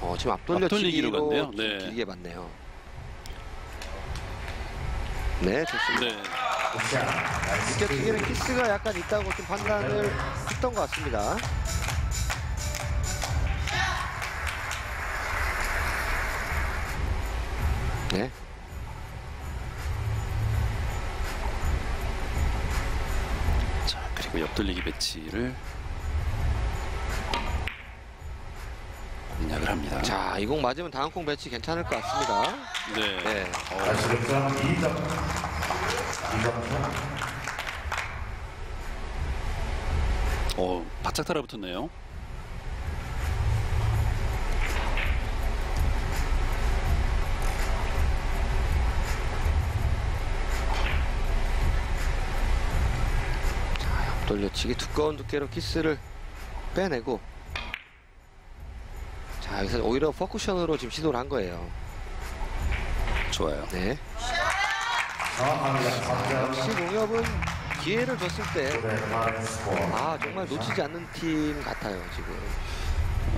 어, 지금 앞돌려 앞돌리기로 치기로 갔네요. 네. 길게 봤네요. 네, 좋습니다. 네. 느껴지기는 키스가 약간 있다고 좀 판단을 했던 것 같습니다. 네. 자, 그리고 옆돌리기 배치를 합니다. 자, 이 공 맞으면 다음 공 배치 괜찮을 것 같습니다. 네. 네. 다시 득점 2점. 2점 차. 어, 바짝 달아붙었네요. 자, 옆돌려치기 두꺼운 두께로 키스를 빼내고 자, 여기서 오히려 퍼쿠션으로 지금 시도를 한 거예요. 좋아요. 네. 역시 농협은 기회를 줬을 때 네, 스코어. 아, 정말 놓치지 않는 팀 같아요, 지금.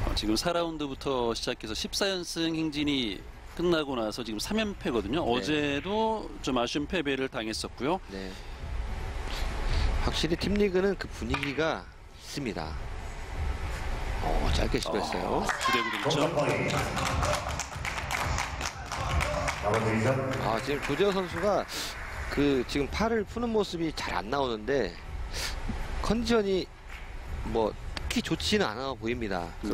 어, 지금 4라운드부터 시작해서 14연승 행진이 끝나고 나서 지금 3연패거든요. 어제도 좀 아쉬운 패배를 당했었고요. 네. 확실히 팀 리그는 그 분위기가 있습니다. 어, 짧게 시도했어요. 어, 9대9 동점 동점. 포인트. 나머지 2점. 아, 지금 조재호 선수가 그 지금 팔을 푸는 모습이 잘 안 나오는데 컨디션이 뭐 특히 좋지는 않아 보입니다. 네.